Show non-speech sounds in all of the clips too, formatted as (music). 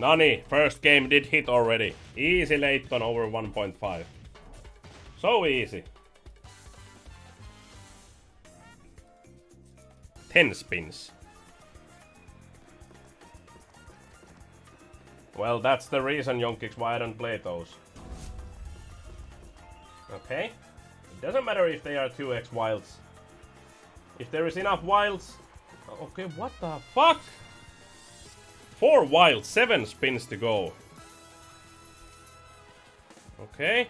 Nani, first game did hit already. Easy Leighton over 1.5. So easy. 10 spins. Well, that's the reason, Yonkix, why I don't play those. Okay. It doesn't matter if they are 2x wilds. If there is enough wilds... Okay, what the fuck? Four wild, seven spins to go. Okay.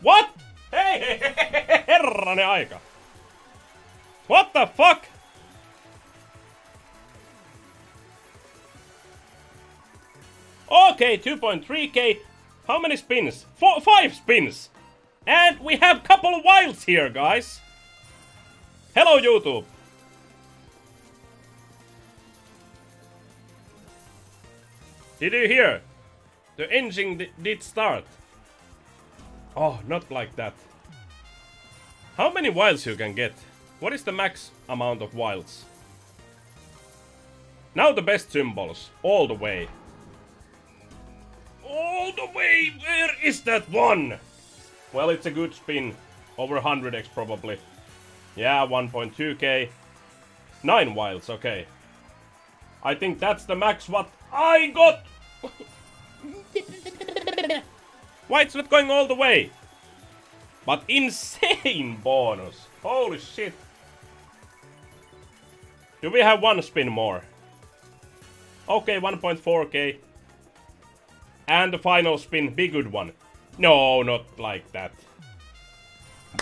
What? Hey, herranen aika. What the fuck? Okay, 2.3k. How many spins? Four, five spins. And we have a couple of wilds here, guys. Hello, YouTube. Did you hear? The engine did start. Oh, not like that. How many wilds you can get? What is the max amount of wilds? Now the best symbols, all the way. All the way, where is that one? Well, it's a good spin. Over 100x probably. Yeah, 1.2k. 9 wilds, okay. I think that's the max what I got! (laughs) Why it's not going all the way? But insane bonus! Holy shit! Do we have one spin more? Okay, 1.4k. And the final spin, be good one. No, not like that.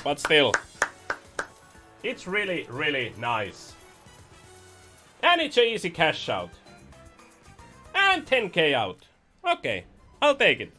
But still. It's really, really nice. And it's an easy cash out. And 10k out. Okay, I'll take it.